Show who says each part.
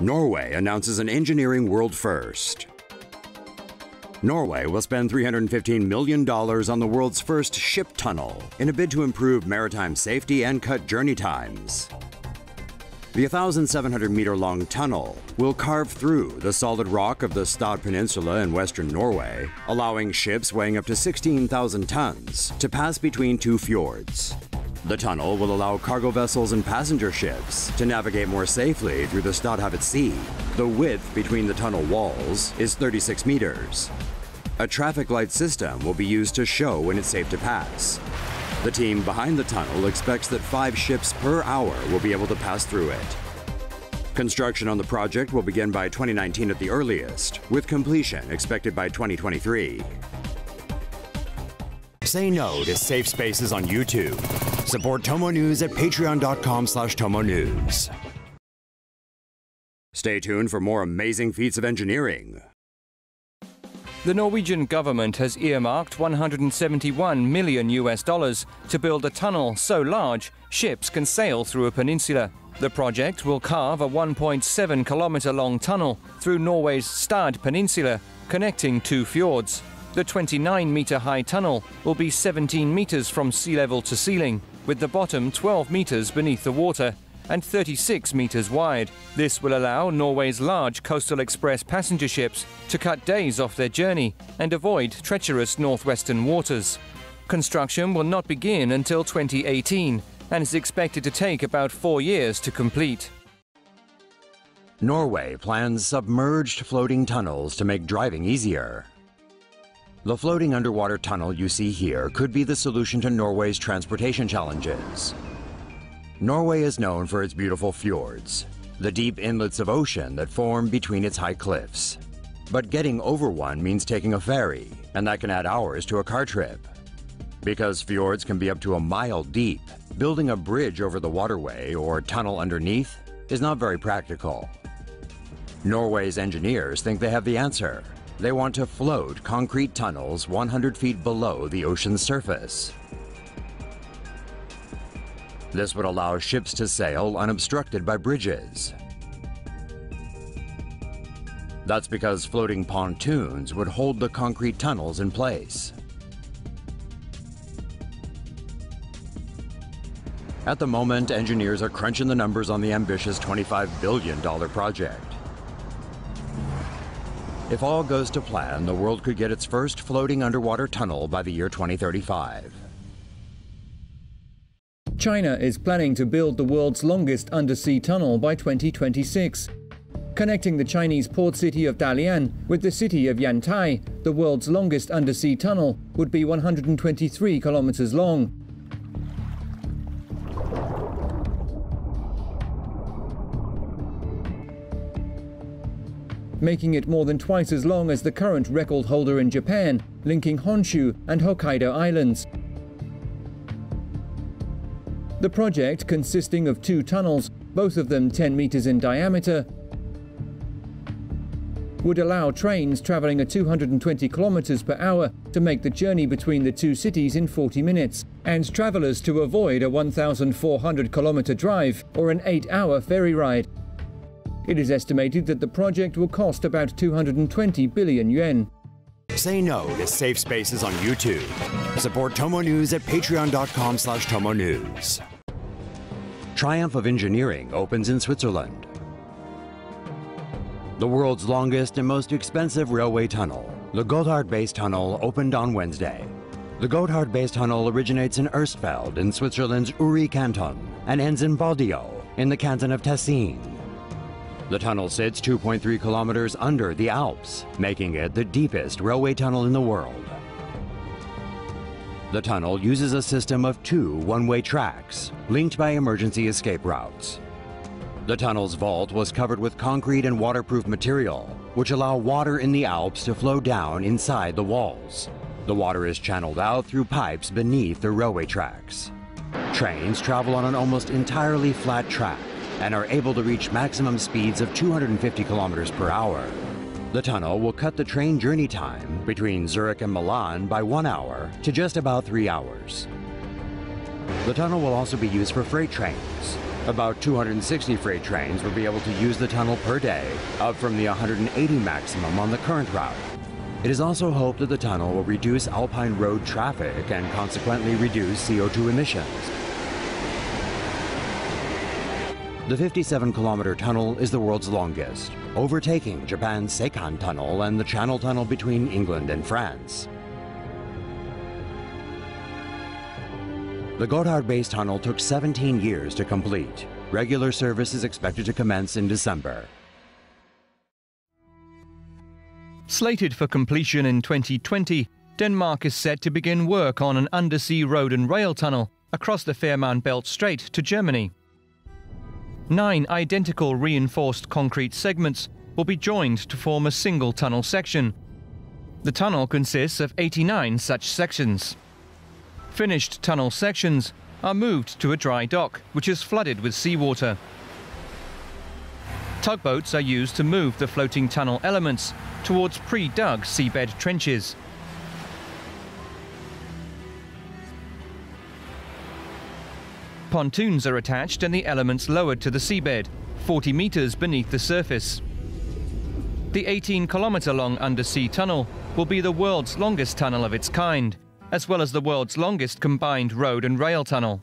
Speaker 1: Norway announces an engineering world first. Norway will spend $315 million on the world's first ship tunnel in a bid to improve maritime safety and cut journey times. The 1,700 meter long tunnel will carve through the solid rock of the Stad Peninsula in western Norway, allowing ships weighing up to 16,000 tons to pass between two fjords. The tunnel will allow cargo vessels and passenger ships to navigate more safely through the Stadhavet Sea. The width between the tunnel walls is 36 meters. A traffic light system will be used to show when it's safe to pass. The team behind the tunnel expects that five ships per hour will be able to pass through it. Construction on the project will begin by 2019 at the earliest, with completion expected by 2023. Say no to safe spaces on YouTube. Support Tomo News at patreon.com slash Tomo News. Stay tuned for more amazing feats of engineering.
Speaker 2: The Norwegian government has earmarked 171 million US dollars to build a tunnel so large ships can sail through a peninsula. The project will carve a 1.7 kilometer long tunnel through Norway's Stad Peninsula, connecting two fjords. The 29 meter high tunnel will be 17 meters from sea level to ceiling, with the bottom 12 meters beneath the water and 36 meters wide. This will allow Norway's large coastal express passenger ships to cut days off their journey and avoid treacherous northwestern waters. Construction will not begin until 2018 and is expected to take about four years to complete.
Speaker 1: Norway plans submerged floating tunnels to make driving easier. The floating underwater tunnel you see here could be the solution to Norway's transportation challenges. Norway is known for its beautiful fjords, the deep inlets of ocean that form between its high cliffs. But getting over one means taking a ferry, and that can add hours to a car trip. Because fjords can be up to a mile deep, building a bridge over the waterway or tunnel underneath is not very practical. Norway's engineers think they have the answer. They want to float concrete tunnels 100 feet below the ocean's surface. This would allow ships to sail unobstructed by bridges. That's because floating pontoons would hold the concrete tunnels in place. At the moment, engineers are crunching the numbers on the ambitious $25 billion project. If all goes to plan, the world could get its first floating underwater tunnel by the year 2035.
Speaker 2: China is planning to build the world's longest undersea tunnel by 2026. Connecting the Chinese port city of Dalian with the city of Yantai, the world's longest undersea tunnel would be 123 kilometers long. Making it more than twice as long as the current record holder in Japan, linking Honshu and Hokkaido Islands. The project, consisting of two tunnels, both of them 10 meters in diameter, would allow trains traveling at 220 kilometers per hour to make the journey between the two cities in 40 minutes, and travelers to avoid a 1,400 kilometer drive or an 8 hour ferry ride. It is estimated that the project will cost about 220 billion yen.
Speaker 1: Say no to safe spaces on YouTube. Support Tomo News at patreon.com slash Tomo News. Triumph of Engineering opens in Switzerland. The world's longest and most expensive railway tunnel, the Gotthard Base Tunnel, opened on Wednesday. The Gotthard Base Tunnel originates in Erstfeld in Switzerland's Uri Canton and ends in Bodio in the canton of Tessin. The tunnel sits 2.3 kilometers under the Alps, making it the deepest railway tunnel in the world. The tunnel uses a system of two one-way tracks, linked by emergency escape routes. The tunnel's vault was covered with concrete and waterproof material, which allow water in the Alps to flow down inside the walls. The water is channeled out through pipes beneath the railway tracks. Trains travel on an almost entirely flat track and are able to reach maximum speeds of 250 kilometers per hour. The tunnel will cut the train journey time between Zurich and Milan by one hour to just about three hours. The tunnel will also be used for freight trains. About 260 freight trains will be able to use the tunnel per day, up from the 180 maximum on the current route. It is also hoped that the tunnel will reduce Alpine road traffic and consequently reduce CO2 emissions. The 57 kilometer tunnel is the world's longest, overtaking Japan's Seikan Tunnel and the Channel Tunnel between England and France. The Gotthard Base Tunnel took 17 years to complete. Regular service is expected to commence in December.
Speaker 2: Slated for completion in 2020, Denmark is set to begin work on an undersea road and rail tunnel across the Fehmarn Belt Strait to Germany. Nine identical reinforced concrete segments will be joined to form a single tunnel section. The tunnel consists of 89 such sections. Finished tunnel sections are moved to a dry dock, which is flooded with seawater. Tugboats are used to move the floating tunnel elements towards pre-dug seabed trenches. Pontoons are attached and the elements lowered to the seabed, 40 metres beneath the surface. The 18 kilometre long undersea tunnel will be the world's longest tunnel of its kind, as well as the world's longest combined road and rail tunnel.